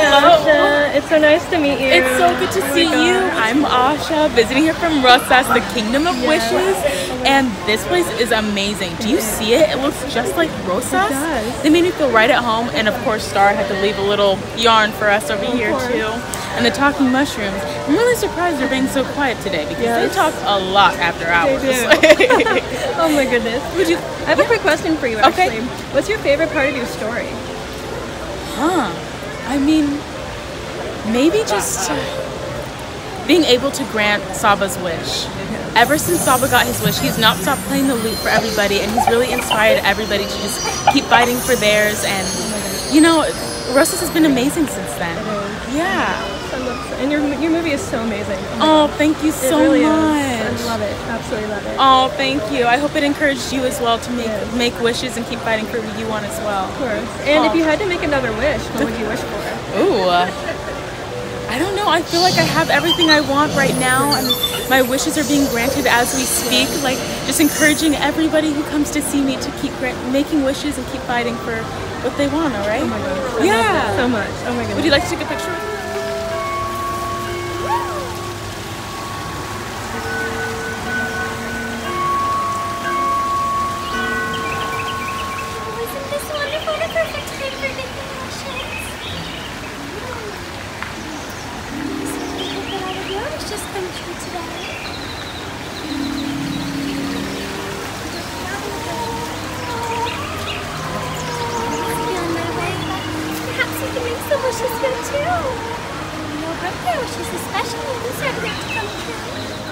Asha. It's so nice to meet you. It's so good to Oh see you. I'm Asha, visiting here from Rosas, the Kingdom of Yes. Wishes, and this place is amazing. Do you see it? It looks just like Rosas. does. They made me feel right at home, and of course, Star had to leave a little yarn for us over here course. too. And the talking mushrooms. I'm really surprised they're being so quiet today because Yes. they talk a lot after hours. They do. oh my goodness. Would you? I have a quick question for you Actually, Okay. actually. What's your favorite part of your story? Huh. I mean, maybe just uh, being able to grant Saba's wish. Ever since Saba got his wish, he's not stopped playing the lute for everybody, and he's really inspired everybody to just keep fighting for theirs. And, you know, Rosas has been amazing since then. Yeah. And your your movie is so amazing. Oh, thank you so really much. is. I love it. Absolutely love it. Oh, thank you. I hope it encouraged you as well to make Yes. make wishes and keep fighting for what you want as well. Of course. And Oh. if you had to make another wish, what would you wish for? Ooh. I don't know. I feel like I have everything I want right now, and my wishes are being granted as we speak. Like just encouraging everybody who comes to see me to keep making wishes and keep fighting for what they want. All right? Oh my. I Yeah. so much. Oh my god. Would you like to take a picture? Wishes come true today. Perhaps you can make some wishes here too. Your birthday to come true.